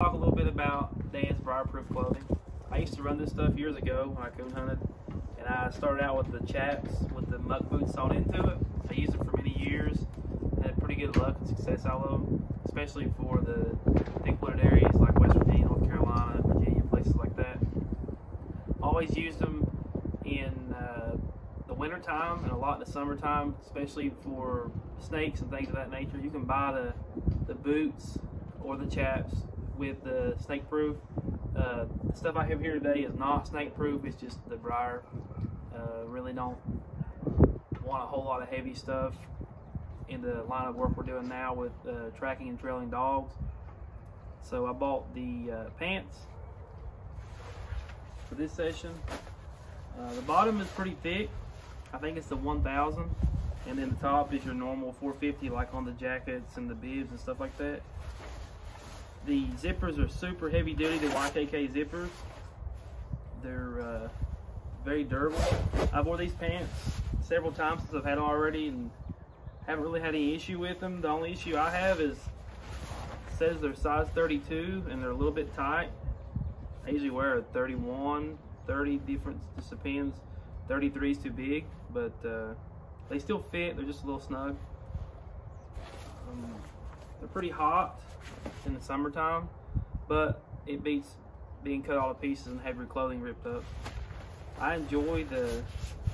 Talk a little bit about Dan's Briarproof clothing. I used to run this stuff years ago when I coon hunted, and I started out with the chaps with the muck boots sewn into it. I used them for many years, had pretty good luck and success out of them, especially for the thick wooded areas like West Virginia, North Carolina, Virginia, places like that. Always used them in uh, the wintertime and a lot in the summertime, especially for snakes and things of that nature. You can buy the, the boots or the chaps with the snake proof. Uh, the stuff I have here today is not snake proof, it's just the briar. Uh, really don't want a whole lot of heavy stuff in the line of work we're doing now with uh, tracking and trailing dogs. So I bought the uh, pants for this session. Uh, the bottom is pretty thick. I think it's the 1000 and then the top is your normal 450 like on the jackets and the bibs and stuff like that. The zippers are super heavy duty, the YKK zippers. They're uh, very durable. I've wore these pants several times since I've had them already and haven't really had any issue with them. The only issue I have is says they're size 32 and they're a little bit tight. I usually wear a 31, 30 different, just depends. 33 is too big, but uh, they still fit. They're just a little snug. Um, they're pretty hot summertime, but it beats being cut all to pieces and have your clothing ripped up. I enjoy the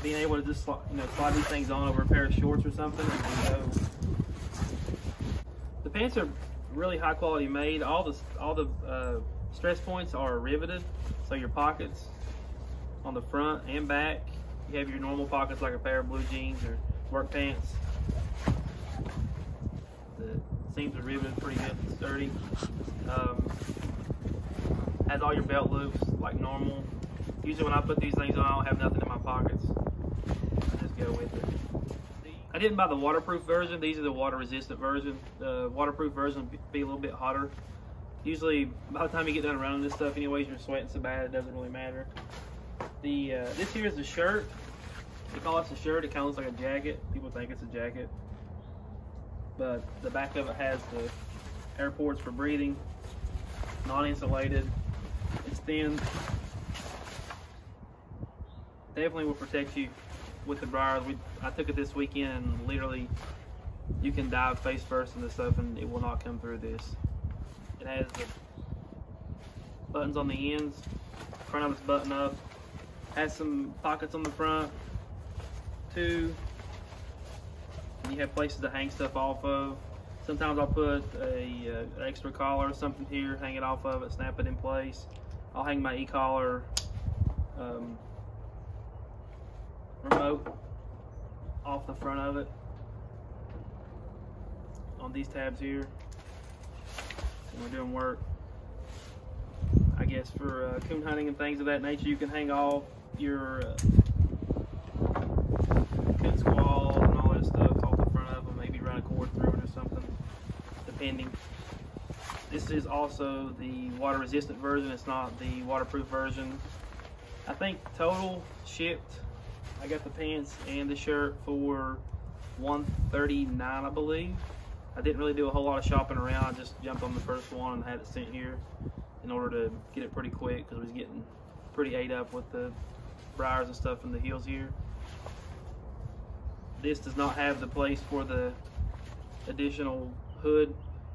being able to just you know slide these things on over a pair of shorts or something and go. The pants are really high quality made. All the all the uh, stress points are riveted, so your pockets on the front and back. You have your normal pockets like a pair of blue jeans or work pants. The seams are riveted pretty good and sturdy. Um, has all your belt loops like normal. Usually when I put these things on, I don't have nothing in my pockets. I just go with it. I didn't buy the waterproof version. These are the water resistant version. The waterproof version be a little bit hotter. Usually, by the time you get done running this stuff anyways, you're sweating so bad it doesn't really matter. The uh, This here is the shirt. They call this a shirt. It kind of looks like a jacket. People think it's a jacket. But the back of it has the air ports for breathing. Non-insulated. It's thin. Definitely will protect you with the briars. We, I took it this weekend and literally you can dive face first into stuff and it will not come through this. It has the buttons on the ends, front of it's button up, has some pockets on the front too. You have places to hang stuff off of. Sometimes I'll put a, uh, extra collar or something here, hang it off of it, snap it in place. I'll hang my e-collar um, remote off the front of it on these tabs here when we're doing work. I guess for uh, coon hunting and things of that nature, you can hang off your uh, coon squall and all that stuff off the front of them, maybe run a cord through it or something, This is also the water resistant version, it's not the waterproof version. I think total shipped, I got the pants and the shirt for 139 I believe. I didn't really do a whole lot of shopping around, I just jumped on the first one and had it sent here in order to get it pretty quick because it was getting pretty ate up with the briars and stuff in the heels here. This does not have the place for the additional hood.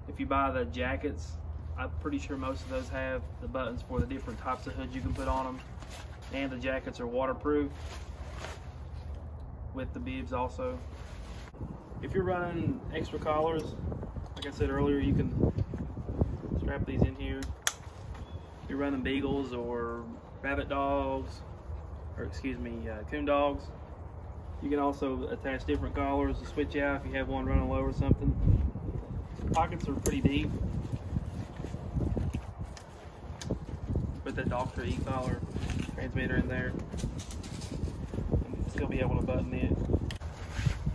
If you buy the jackets, I'm pretty sure most of those have the buttons for the different types of hoods you can put on them. And the jackets are waterproof with the bibs also. If you're running extra collars, like I said earlier, you can strap these in here. If you're running beagles or rabbit dogs, or excuse me, uh, coon dogs, you can also attach different collars to switch out if you have one running low or something. Pockets are pretty deep. Put that Dogtra E-collar transmitter in there. Still be able to button it.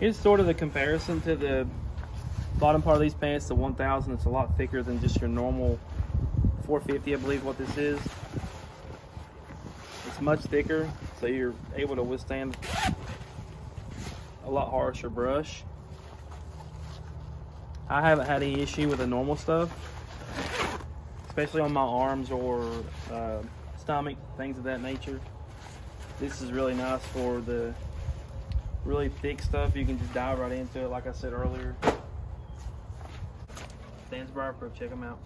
Here's sort of the comparison to the bottom part of these pants, the 1000. It's a lot thicker than just your normal 450, I believe what this is. It's much thicker, so you're able to withstand a lot harsher brush. I haven't had any issue with the normal stuff. especially on my arms or uh, stomach, things of that nature. This is really nice for the really thick stuff. You can just dive right into it, like I said earlier. Dan's Briarproof, check them out.